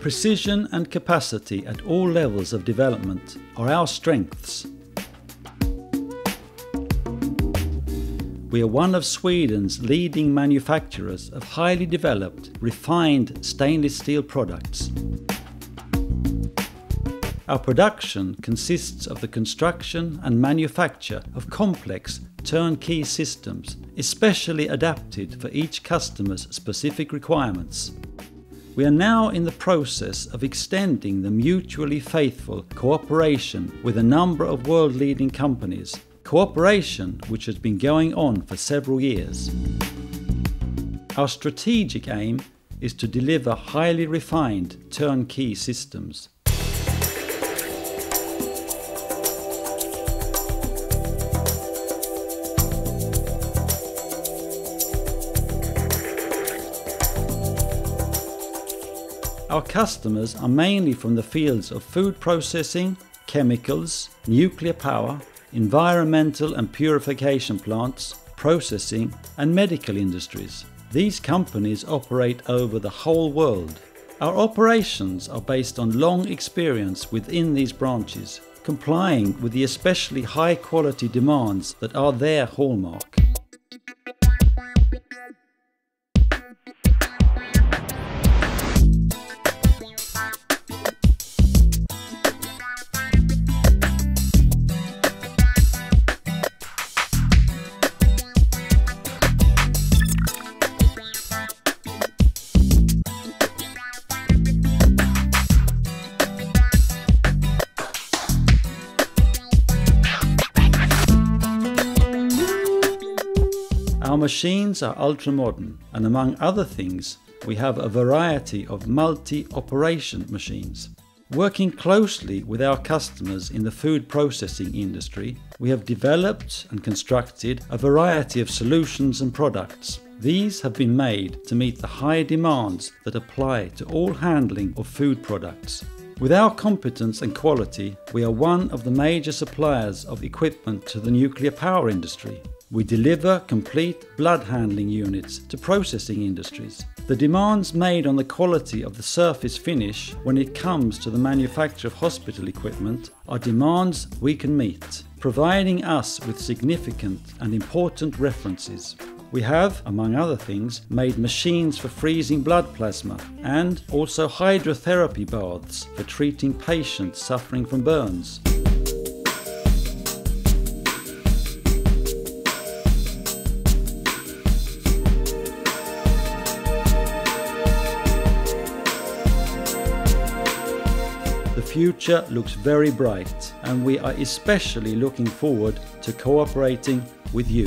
Precision and capacity at all levels of development are our strengths. We are one of Sweden's leading manufacturers of highly developed, refined stainless steel products. Our production consists of the construction and manufacture of complex turnkey systems, especially adapted for each customer's specific requirements. We are now in the process of extending the mutually faithful cooperation with a number of world-leading companies, cooperation which has been going on for several years. Our strategic aim is to deliver highly refined turnkey systems. Our customers are mainly from the fields of food processing, chemicals, nuclear power, environmental and purification plants, processing and medical industries. These companies operate over the whole world. Our operations are based on long experience within these branches, complying with the especially high quality demands that are their hallmark. Our machines are ultra modern and among other things we have a variety of multi-operation machines. Working closely with our customers in the food processing industry, we have developed and constructed a variety of solutions and products. These have been made to meet the high demands that apply to all handling of food products. With our competence and quality, we are one of the major suppliers of equipment to the nuclear power industry. We deliver complete blood handling units to processing industries. The demands made on the quality of the surface finish when it comes to the manufacture of hospital equipment are demands we can meet, providing us with significant and important references. We have, among other things, made machines for freezing blood plasma and also hydrotherapy baths for treating patients suffering from burns. The future looks very bright and we are especially looking forward to cooperating with you.